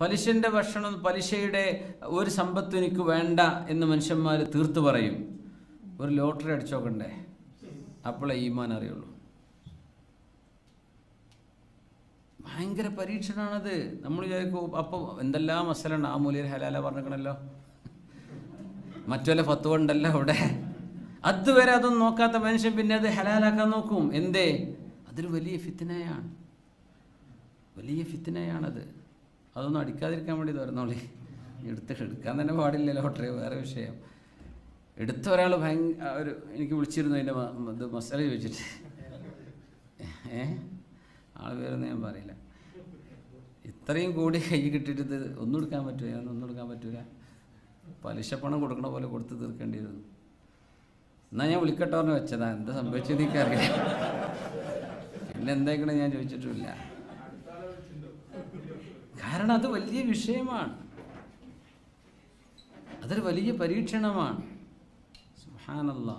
പലിശന്റെ ഭക്ഷണം പലിശയുടെ ഒരു സമ്പത്ത് എനിക്ക് വേണ്ട എന്ന് മനുഷ്യന്മാർ തീർത്തു പറയും. ഒരു ലോട്ടറി അടിച്ചോക്കണ്ടേ അപ്പോളേ ഈമാൻ അറിയുള്ളൂ. ഭയങ്കര പരീക്ഷണമാണത് നമ്മൾ വിചാരിക്കും അപ്പോൾ എന്തെല്ലാം മസലുണ്ട്? ആ മൂലിയർ ഹലാല പറഞ്ഞിരിക്കണല്ലോ. മറ്റുള്ള ഫത്വ ഉണ്ടല്ലോ അവിടെ. അതുവരെ അതൊന്നും നോക്കാത്ത മനുഷ്യൻ പിന്നെ അത് ഹലാലാക്കാൻ നോക്കും. എന്തേ? അതൊരു വലിയ ഫിത്തിനയാണ് വലിയ ഫിത്തിനയാണത് അതൊന്നും അടിക്കാതിരിക്കാൻ വേണ്ടി തുറന്നോളി എടുത്ത് എടുക്കാൻ തന്നെ പാടില്ല ലോട്ടറി വേറെ വിഷയം. എടുത്ത ഒരാൾ ഭയങ്കര ഒരു എനിക്ക് വിളിച്ചിരുന്നു അതിന്റെ ഇത് മസാല ചോദിച്ചിട്ട്. ഏ? ആൾ പേരൊന്നും ഞാൻ പറയില്ല. ഇത്രയും കൂടി കൈ കിട്ടിയിട്ട് ഒന്നും എടുക്കാൻ പറ്റുമോ ഞാൻ ഒന്നും എടുക്കാൻ പറ്റൂല. പലിശ പണം കൊടുക്കണ പോലെ കൊടുത്ത് തീർക്കേണ്ടി വരുന്നു എന്നാൽ ഞാൻ വിളിക്കട്ടോ എന്ന് വെച്ചതാ. എന്താ സംഭവിച്ചത് എനിക്കറിയാം പിന്നെ എന്തായിക്കണേ ഞാൻ ചോദിച്ചിട്ടുമില്ല. കാരണം അത് വലിയ വിഷയമാണ്. അതൊരു വലിയ പരീക്ഷണമാണ്. സുഹാനല്ലാ